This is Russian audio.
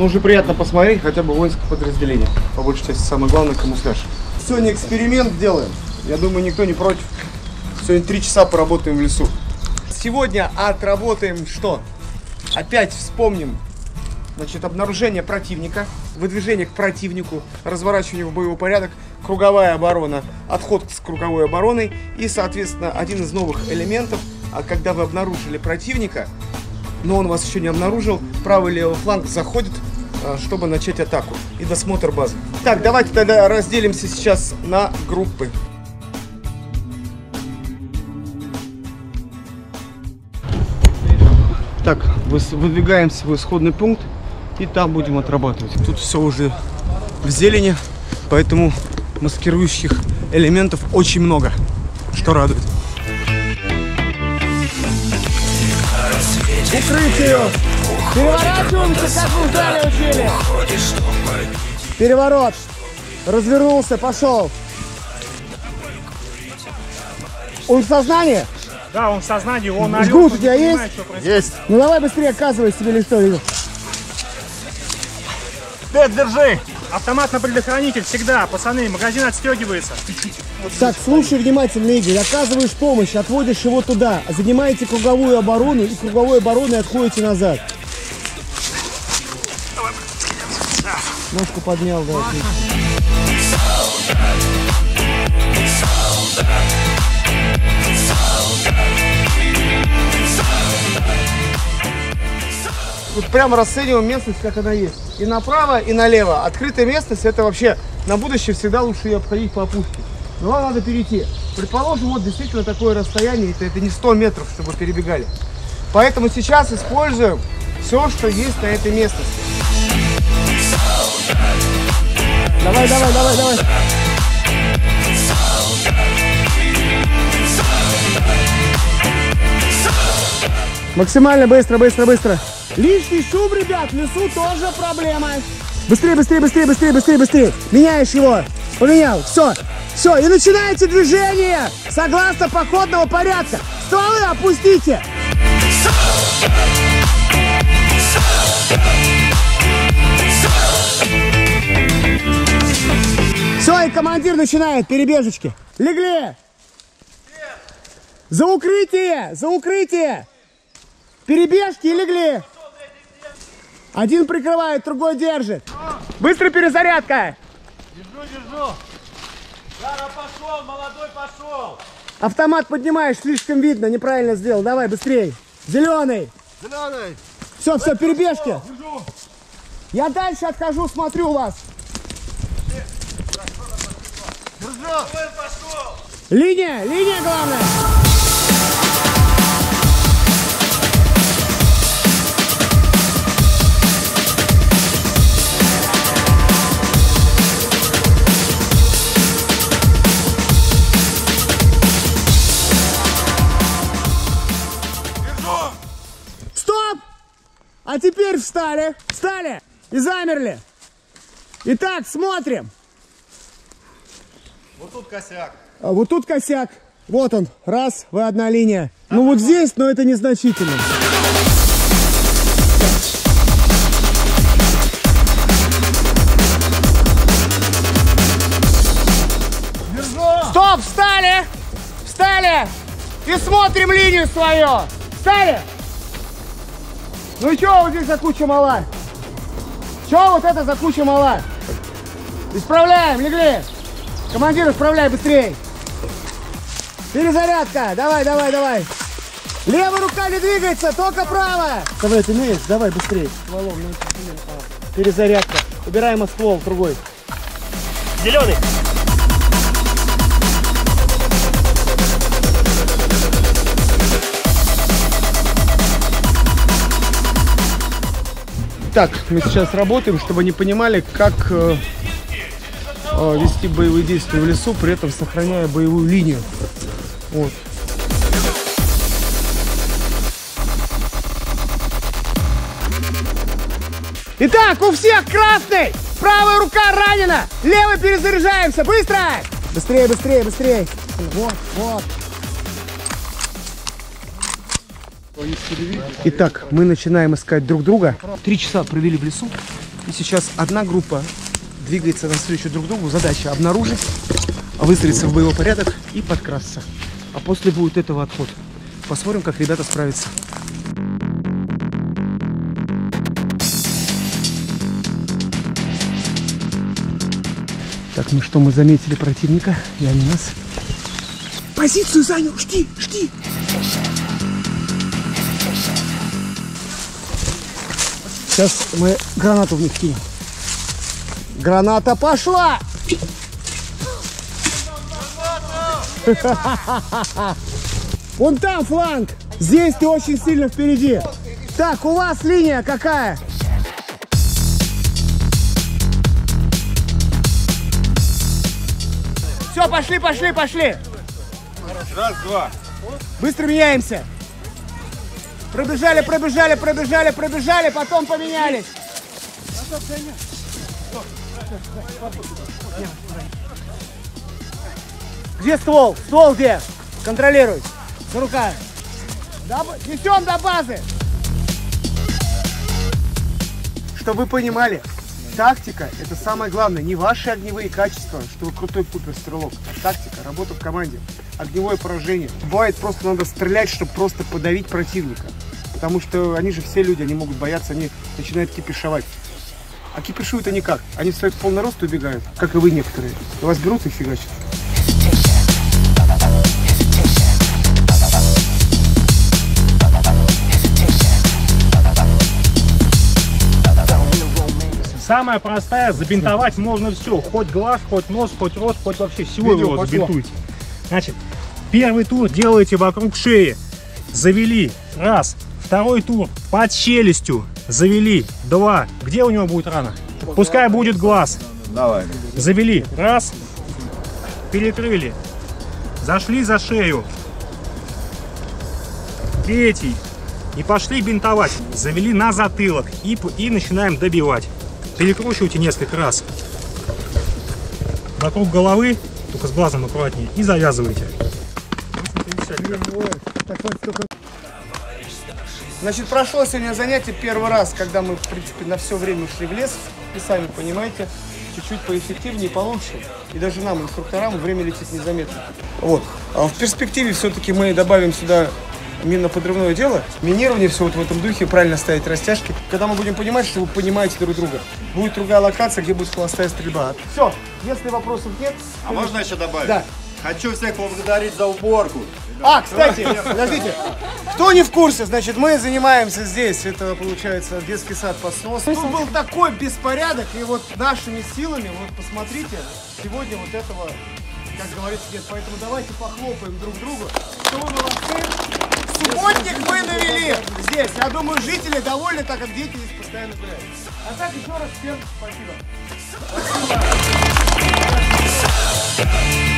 Но уже приятно посмотреть хотя бы воинское подразделение. По большей части самое главное камуфляж. Сегодня эксперимент делаем. Я думаю, никто не против. Сегодня три часа поработаем в лесу. Сегодня отработаем что? Опять вспомним Значит, обнаружение противника, выдвижение к противнику, разворачивание в боевой порядок, круговая оборона, отход с круговой обороной и, соответственно, один из новых элементов, а когда вы обнаружили противника, но он вас еще не обнаружил, правый и левый фланг заходит, чтобы начать атаку и досмотр базы. Так, давайте тогда разделимся сейчас на группы. Так, выдвигаемся в исходный пункт и там будем отрабатывать. Тут все уже в зелени, поэтому маскирующих элементов очень много, что радует. Укрытие! Переворачиваемся, как в учили! Переворот! Развернулся, пошел! Он в сознании? Да, он в сознании, он орёт, Жгут у тебя есть? Есть. Ну давай быстрее оказывай себе лицо. Дед, держи! Автомат на предохранитель всегда, пацаны, магазин отстегивается. Так, слушай внимательно, Игорь. Оказываешь помощь, отводишь его туда. Занимаете круговую оборону и круговой обороной отходите назад. Ножку поднял, да. Тут прямо расцениваем местность, как она есть. И направо, и налево. Открытая местность, это вообще на будущее всегда лучше ее обходить по опушке. Но вам надо перейти. Предположим, вот действительно такое расстояние, это, это не 100 метров, чтобы перебегали. Поэтому сейчас используем все, что есть на этой местности. Давай, давай, давай, давай. Максимально быстро, быстро, быстро. Лишний шум, ребят, в лесу тоже проблема. Быстрее, быстрее, быстрее, быстрее, быстрее, быстрее. Меняешь его. Поменял. Все. Все. И начинаете движение согласно походного порядка. Стволы опустите. Все, и командир начинает перебежечки. Легли. За укрытие! За укрытие! Перебежки и легли. Один прикрывает, другой держит. Быстрая перезарядка. Держу, держу. Жара пошел, молодой пошел. Автомат поднимаешь, слишком видно, неправильно сделал. Давай, быстрей. Зеленый. Зеленый. Все, все, перебежки. Я дальше отхожу, смотрю вас. Линия, линия главная. Стоп! А теперь встали, встали и замерли. Итак, смотрим. Вот тут косяк. А вот тут косяк. Вот он. Раз, вы одна линия. Ну вот здесь, но это незначительно. Стоп, встали! Встали! И смотрим линию свою! Встали! Ну и что вот здесь за куча мала? Что вот это за куча мала? Исправляем, легли! Командир, исправляй быстрее! Перезарядка! Давай, давай, давай! Левая рука не двигается, только правая! Давай, ты умеешь? Давай, быстрее. Стволом, ну, блин, а. Перезарядка. Убираем ствол другой. Зеленый. Так, мы сейчас работаем, чтобы они понимали, как э, вести боевые действия в лесу, при этом сохраняя боевую линию. Вот. Итак, у всех красный! Правая рука ранена! Левой перезаряжаемся! Быстро! Быстрее, быстрее, быстрее! Вот, вот. Итак, мы начинаем искать друг друга. Три часа провели в лесу. И сейчас одна группа двигается навстречу друг другу. Задача обнаружить, выстроиться в боевой порядок и подкрасться. А после будет этого отход. Посмотрим, как ребята справятся. Так, ну что, мы заметили противника, и они нас. Позицию занял, жди, жди. Сейчас мы гранату в них кинем. Граната пошла! Вон там фланг. Здесь ты очень сильно впереди. Так, у вас линия какая? Все, пошли, пошли, пошли. Раз, два. Быстро меняемся. Пробежали, пробежали, пробежали, пробежали, потом поменялись. Где ствол? Ствол где? Контролируй. За рука. Несем до базы. Чтобы вы понимали, тактика это самое главное. Не ваши огневые качества, что вы крутой пупер стрелок, а тактика, работа в команде, огневое поражение. Бывает просто надо стрелять, чтобы просто подавить противника. Потому что они же все люди, они могут бояться, они начинают кипишевать. А кипишуют они как? Они встают в полный рост и убегают, как и вы некоторые. И вас берут и фигачат. Самая простая, забинтовать можно все. Хоть глаз, хоть нос, хоть рот, хоть вообще всего Видео его пошло. забинтуйте. Значит, первый тур делаете вокруг шеи. Завели. Раз. Второй тур под челюстью. Завели. Два. Где у него будет рана? Пускай будет глаз. Давай. Завели. Раз. Перекрыли. Зашли за шею. Третий. И пошли бинтовать. Завели на затылок. И, и начинаем добивать. Перекручивайте несколько раз. Вокруг головы, только с глазом аккуратнее. И завязывайте. Значит, прошло сегодня занятие первый раз, когда мы, в принципе, на все время ушли в лес. И сами понимаете, чуть-чуть поэффективнее, получше. И даже нам, инструкторам, время летит незаметно. Вот. А в перспективе все-таки мы добавим сюда минно-подрывное дело, минирование, все вот в этом духе, правильно ставить растяжки. Когда мы будем понимать, что вы понимаете друг друга. Будет другая локация, где будет холостая стрельба. Все, если вопросов нет... А можно еще добавить? Да. Хочу всех поблагодарить за уборку. А, кстати, подождите. Кто не в курсе, значит, мы занимаемся здесь. Это, получается, детский сад посос. Тут был такой беспорядок, и вот нашими силами, вот посмотрите, сегодня вот этого, как говорится, нет. Поэтому давайте похлопаем друг другу, Кто вы молодцы. Субботник мы навели здесь. Я думаю, жители довольны, так как дети здесь постоянно гуляют. А так еще раз всем спасибо. Спасибо.